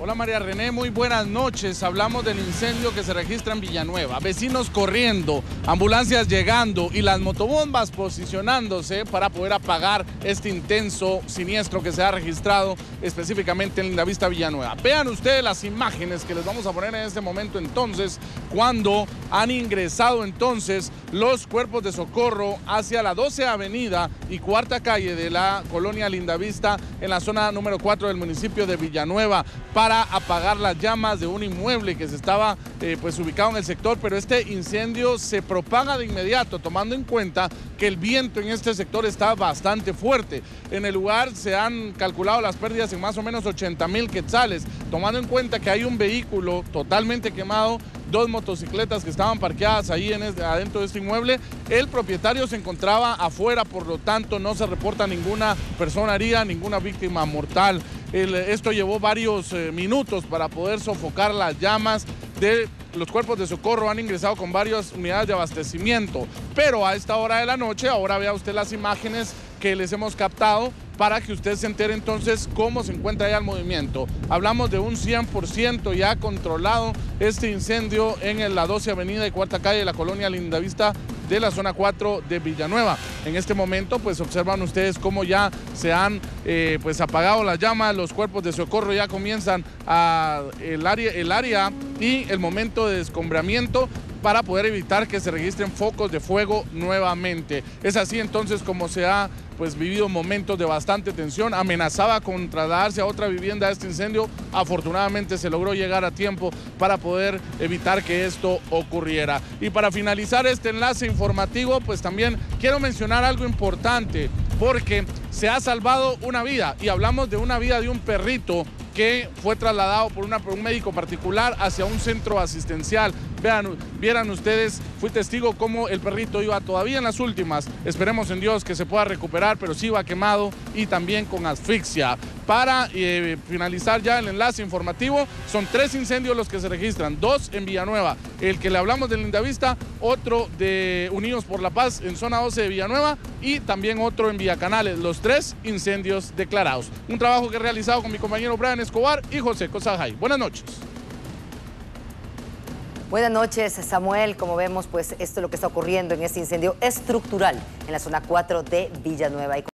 Hola María René, muy buenas noches. Hablamos del incendio que se registra en Villanueva. Vecinos corriendo, ambulancias llegando y las motobombas posicionándose para poder apagar este intenso siniestro que se ha registrado específicamente en la vista Villanueva. Vean ustedes las imágenes que les vamos a poner en este momento entonces, cuando han ingresado entonces los cuerpos de socorro hacia la 12 Avenida y cuarta calle de la colonia Lindavista en la zona número 4 del municipio de Villanueva para apagar las llamas de un inmueble que se estaba eh, pues ubicado en el sector, pero este incendio se propaga de inmediato, tomando en cuenta que el viento en este sector está bastante fuerte. En el lugar se han calculado las pérdidas en más o menos 80 mil quetzales, tomando en cuenta que hay un vehículo totalmente quemado dos motocicletas que estaban parqueadas ahí en adentro de este inmueble. El propietario se encontraba afuera, por lo tanto no se reporta ninguna persona herida, ninguna víctima mortal. esto llevó varios eh, minutos para poder sofocar las llamas de los cuerpos de socorro han ingresado con varias unidades de abastecimiento, pero a esta hora de la noche, ahora vea usted las imágenes que les hemos captado para que usted se entere entonces cómo se encuentra ya el movimiento. Hablamos de un 100% ya controlado este incendio en la 12 Avenida y Cuarta Calle de la colonia Lindavista de la zona 4 de Villanueva. En este momento pues observan ustedes cómo ya se han eh, pues apagado las llamas, los cuerpos de socorro ya comienzan el área, el área y el momento de descombramiento para poder evitar que se registren focos de fuego nuevamente. Es así entonces como se ha pues vivido momentos de bastante tensión, amenazaba con trasladarse a otra vivienda este incendio, afortunadamente se logró llegar a tiempo para poder evitar que esto ocurriera. Y para finalizar este enlace informativo, pues también quiero mencionar algo importante, porque se ha salvado una vida y hablamos de una vida de un perrito que fue trasladado por, una, por un médico particular hacia un centro asistencial. Vean, vieran ustedes, fui testigo cómo el perrito iba todavía en las últimas. Esperemos en Dios que se pueda recuperar, pero sí iba quemado y también con asfixia. Para eh, finalizar ya el enlace informativo, son tres incendios los que se registran, dos en Villanueva, el que le hablamos de Lindavista, otro de Unidos por la Paz en zona 12 de Villanueva y también otro en Villacanales, los tres incendios declarados. Un trabajo que he realizado con mi compañero Brian Escobar y José Cosajay. Buenas noches. Buenas noches, Samuel. Como vemos, pues esto es lo que está ocurriendo en este incendio estructural en la zona 4 de Villanueva.